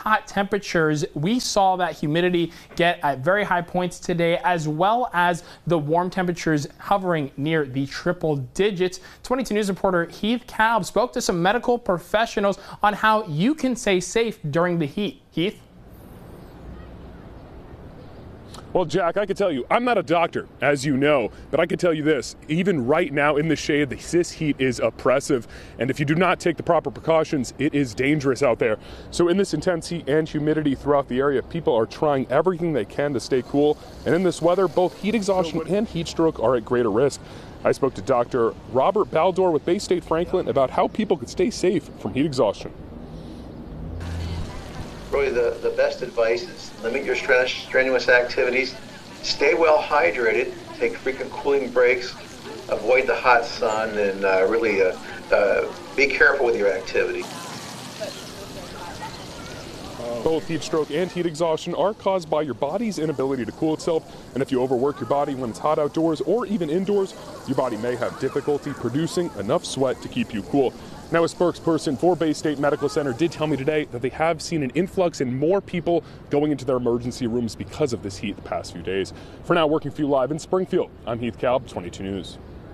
hot temperatures, we saw that humidity get at very high points today, as well as the warm temperatures hovering near the triple digits. 22 News reporter Heath Kalb spoke to some medical professionals on how you can stay safe during the heat. Heath? Well, Jack, I can tell you, I'm not a doctor, as you know, but I can tell you this even right now in the shade, this heat is oppressive. And if you do not take the proper precautions, it is dangerous out there. So, in this intense heat and humidity throughout the area, people are trying everything they can to stay cool. And in this weather, both heat exhaustion and heat stroke are at greater risk. I spoke to Dr. Robert Baldor with Baystate Franklin about how people could stay safe from heat exhaustion really the, the best advice is limit your strenuous activities, stay well hydrated, take frequent cooling breaks, avoid the hot sun, and uh, really uh, uh, be careful with your activity. Both heat stroke and heat exhaustion are caused by your body's inability to cool itself. And if you overwork your body when it's hot outdoors or even indoors, your body may have difficulty producing enough sweat to keep you cool. Now, a spokesperson for Baystate Medical Center did tell me today that they have seen an influx in more people going into their emergency rooms because of this heat the past few days. For now, working for you live in Springfield, I'm Heath Kalb, 22 News.